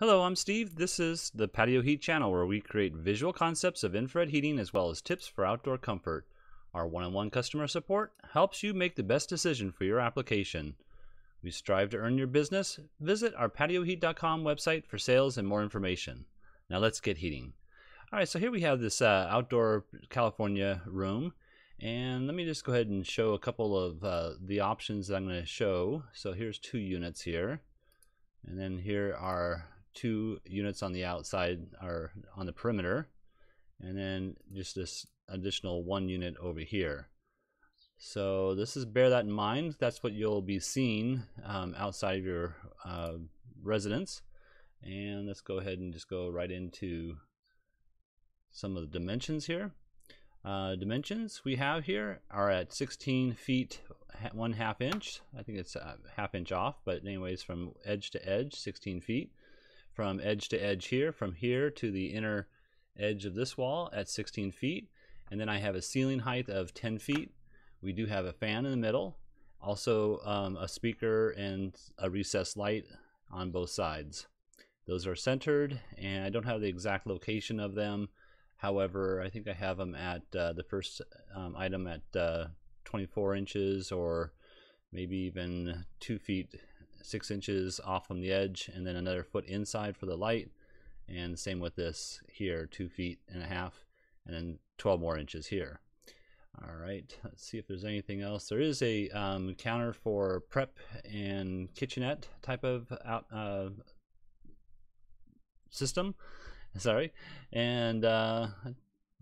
Hello, I'm Steve. This is the Patio Heat channel where we create visual concepts of infrared heating as well as tips for outdoor comfort. Our one-on-one customer support helps you make the best decision for your application. We strive to earn your business. Visit our patioheat.com website for sales and more information. Now let's get heating. All right, so here we have this uh, outdoor California room. And let me just go ahead and show a couple of uh, the options that I'm going to show. So here's two units here. And then here are two units on the outside or on the perimeter and then just this additional one unit over here. So this is bear that in mind. That's what you'll be seeing um, outside of your uh, residence. And let's go ahead and just go right into some of the dimensions here. Uh, dimensions we have here are at 16 feet one half inch. I think it's a half inch off but anyways from edge to edge 16 feet from edge to edge here, from here to the inner edge of this wall at 16 feet. And then I have a ceiling height of 10 feet. We do have a fan in the middle, also um, a speaker and a recessed light on both sides. Those are centered, and I don't have the exact location of them. However, I think I have them at uh, the first um, item at uh, 24 inches or maybe even two feet six inches off from the edge and then another foot inside for the light. And same with this here two feet and a half and then 12 more inches here. All right let's see if there's anything else. There is a um, counter for prep and kitchenette type of out, uh, system. Sorry. And uh,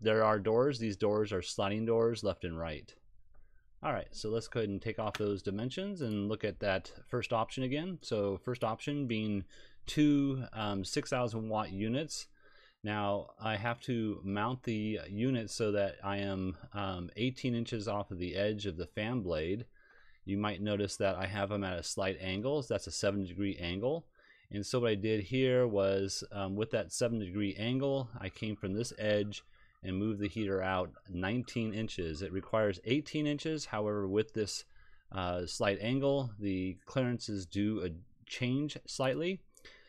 there are doors. These doors are sliding doors left and right all right, so let's go ahead and take off those dimensions and look at that first option again. So first option being two um, 6,000 watt units. Now I have to mount the unit so that I am um, 18 inches off of the edge of the fan blade. You might notice that I have them at a slight angle. So that's a seven degree angle. And so what I did here was um, with that seven degree angle, I came from this edge and move the heater out 19 inches. It requires 18 inches. However, with this uh, slight angle, the clearances do change slightly.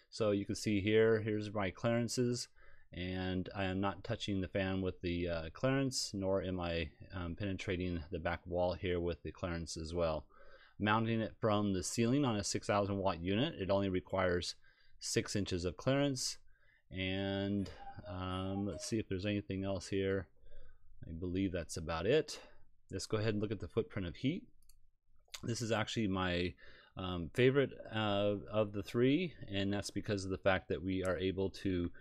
So you can see here, here's my clearances and I am not touching the fan with the uh, clearance, nor am I um, penetrating the back wall here with the clearance as well. Mounting it from the ceiling on a 6,000 watt unit, it only requires 6 inches of clearance and um, let's see if there's anything else here. I believe that's about it. Let's go ahead and look at the footprint of heat. This is actually my um, favorite uh, of the three, and that's because of the fact that we are able to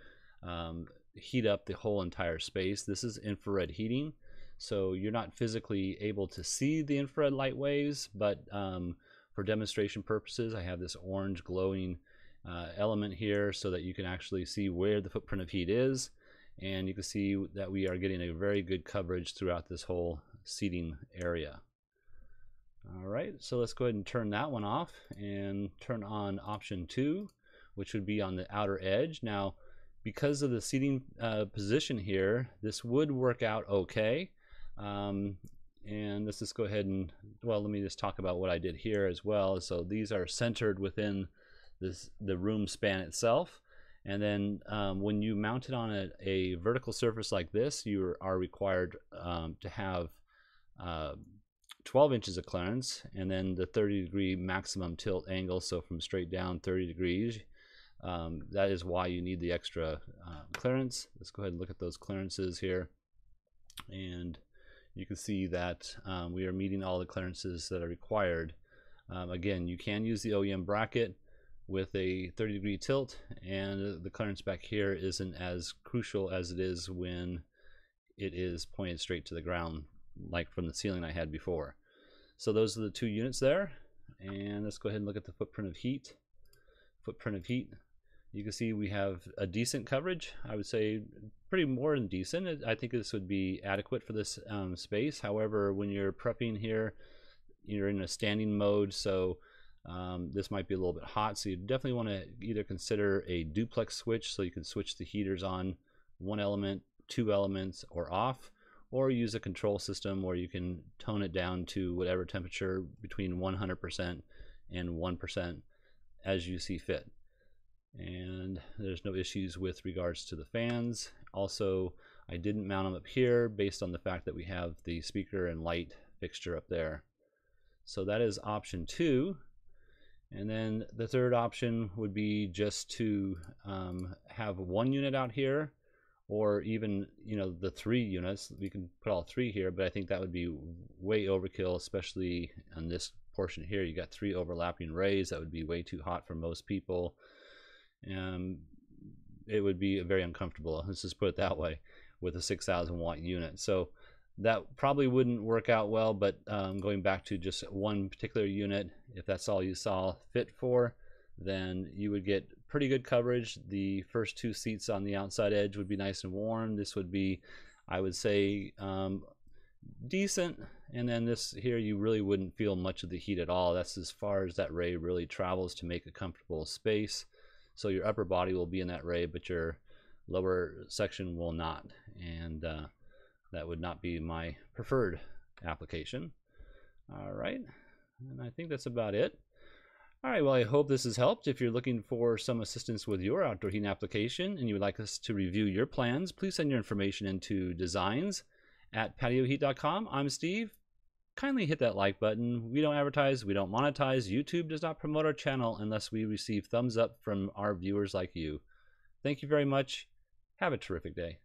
um, heat up the whole entire space. This is infrared heating, so you're not physically able to see the infrared light waves, but um, for demonstration purposes, I have this orange glowing uh, element here so that you can actually see where the footprint of heat is and you can see that we are getting a very good coverage throughout this whole seating area. All right, so let's go ahead and turn that one off and turn on option two, which would be on the outer edge. Now, because of the seating uh, position here, this would work out okay. Um, and let's just go ahead and, well, let me just talk about what I did here as well. So these are centered within this, the room span itself. And then um, when you mount it on a, a, vertical surface like this, you are required um, to have uh, 12 inches of clearance and then the 30 degree maximum tilt angle. So from straight down 30 degrees. Um, that is why you need the extra uh, clearance. Let's go ahead and look at those clearances here. And you can see that um, we are meeting all the clearances that are required. Again, you can use the OEM bracket with a 30 degree tilt and the clearance back here isn't as crucial as it is when it is pointed straight to the ground like from the ceiling I had before. So those are the two units there and let's go ahead and look at the footprint of heat. Footprint of heat. You can see we have a decent coverage. I would say pretty more than decent. I think this would be adequate for this um, space. However, when you're prepping here, you're in a standing mode, so um, this might be a little bit hot, so you definitely want to either consider a duplex switch so you can switch the heaters on one element, two elements, or off, or use a control system where you can tone it down to whatever temperature between 100% and 1% as you see fit. And There's no issues with regards to the fans. Also, I didn't mount them up here based on the fact that we have the speaker and light fixture up there. So that is option two. And then the third option would be just to um, have one unit out here or even you know the three units. We can put all three here but I think that would be way overkill especially on this portion here. You got three overlapping rays. That would be way too hot for most people. And it would be very uncomfortable. Let's just put it that way with a 6000 watt unit. So that probably wouldn't work out well but um, going back to just one particular unit if that's all you saw fit for then you would get pretty good coverage. The first two seats on the outside edge would be nice and warm. This would be, I would say, um, decent. And then this here, you really wouldn't feel much of the heat at all. That's as far as that ray really travels to make a comfortable space. So your upper body will be in that ray, but your lower section will not. And uh, that would not be my preferred application. All right. And I think that's about it. All right, well, I hope this has helped. If you're looking for some assistance with your outdoor heating application and you would like us to review your plans, please send your information into designs at patioheat.com. I'm Steve. Kindly hit that like button. We don't advertise, we don't monetize. YouTube does not promote our channel unless we receive thumbs up from our viewers like you. Thank you very much. Have a terrific day.